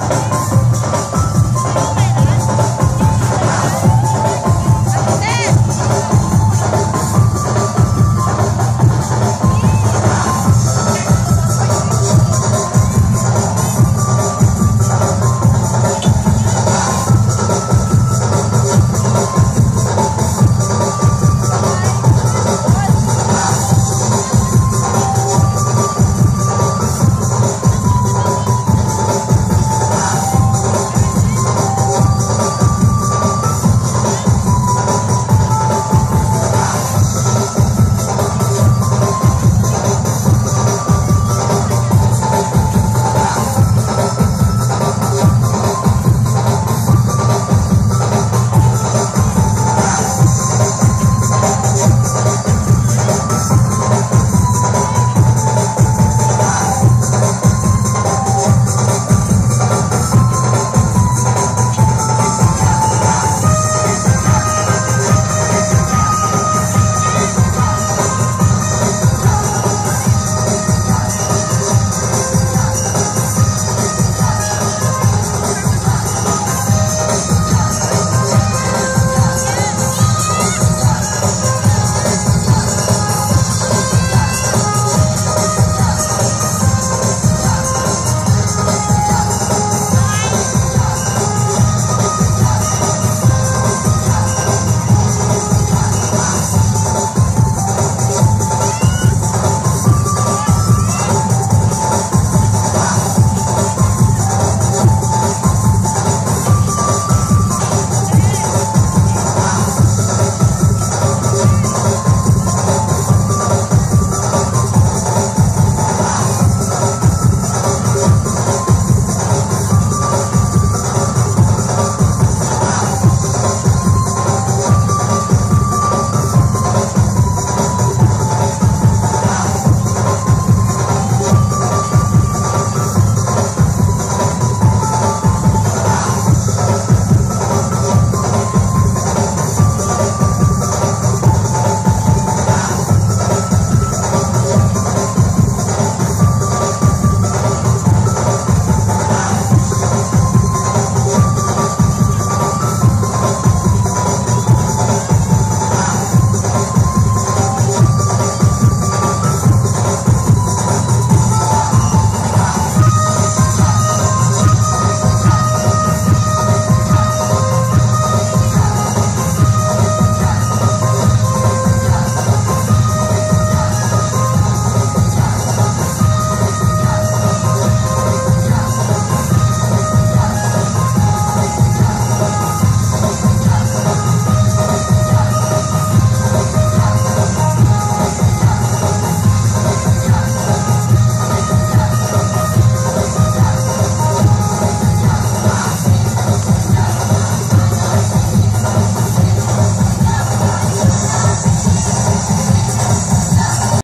you